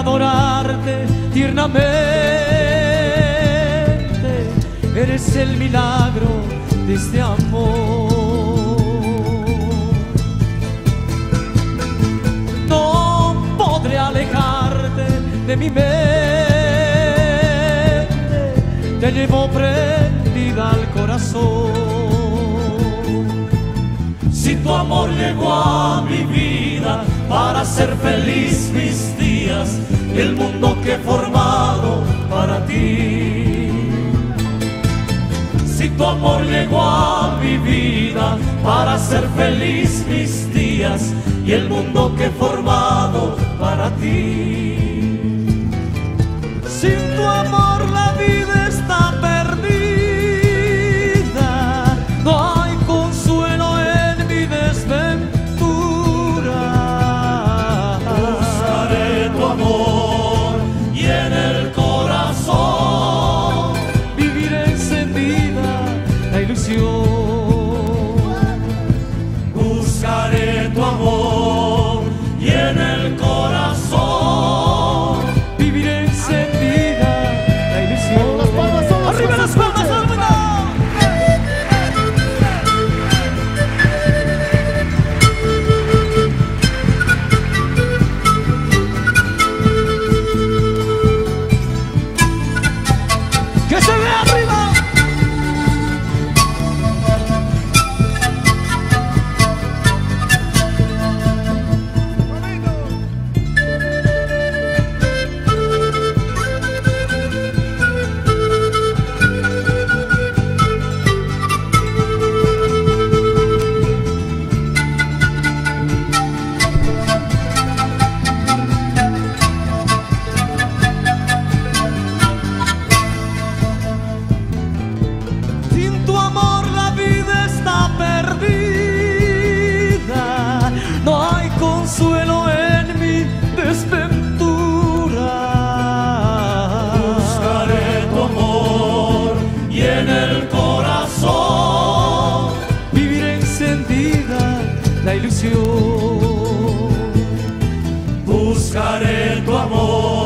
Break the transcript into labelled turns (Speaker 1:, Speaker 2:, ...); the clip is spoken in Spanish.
Speaker 1: adorarte tiernamente. Eres el milagro de este amor. No podré alejarte de mi mente. Te llevo prendida al corazón. Si tu amor llegó a mi vida para ser feliz mis días y el mundo que he formado para ti. Si tu amor llegó a mi vida para ser feliz mis días y el mundo que he formado para ti. no hay consuelo en mi desventura. Buscaré tu amor y en el corazón viviré encendida la ilusión. Buscaré tu amor.